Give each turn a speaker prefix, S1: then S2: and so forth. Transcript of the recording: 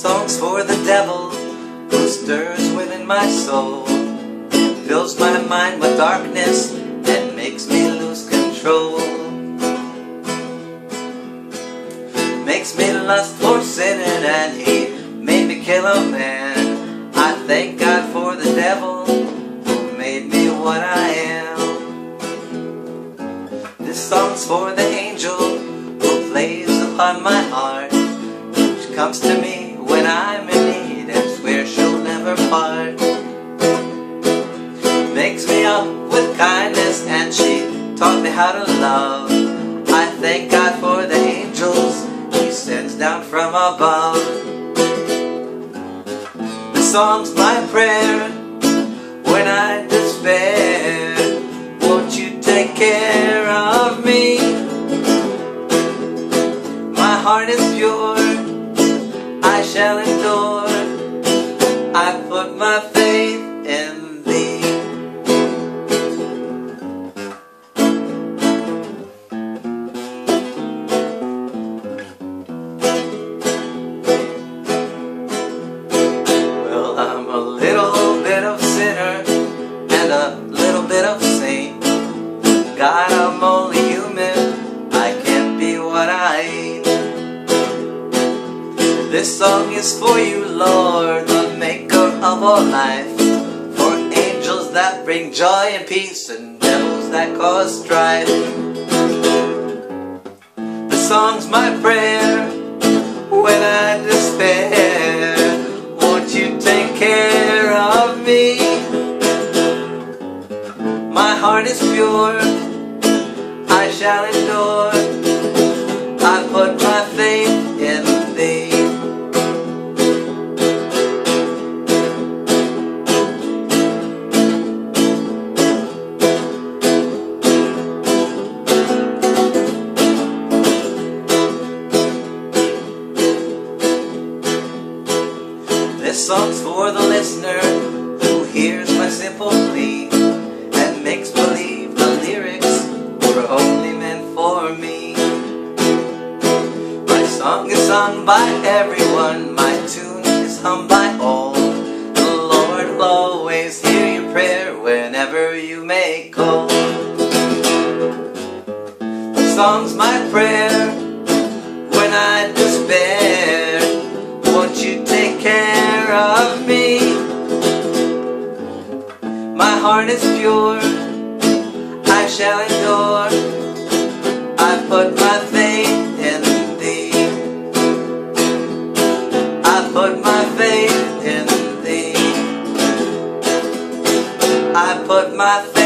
S1: Song's for the devil who stirs within my soul, fills my mind with darkness and makes me lose control. Makes me lust for sinning and he made me kill a man. I thank God for the devil who made me what I am. This song's for the angel who plays upon my heart, comes to me up with kindness and she taught me how to love. I thank God for the angels he sends down from above. The song's my prayer when I despair. Won't you take care of me? My heart is pure, I shall endure. I put my bit of saint. God, I'm only human, I can't be what I ain't. This song is for you, Lord, the maker of all life. For angels that bring joy and peace and devils that cause strife. The song's my prayer when I despair. Won't you take care heart is pure, I shall endure. I put my faith in thee. This song's for the listener who hears my simple plea sung by everyone, my tune is hummed by all. The Lord will always hear your prayer whenever you make call. Song's my prayer when I despair. Won't you take care of me? My heart is pure, I shall endure. I put my faith my.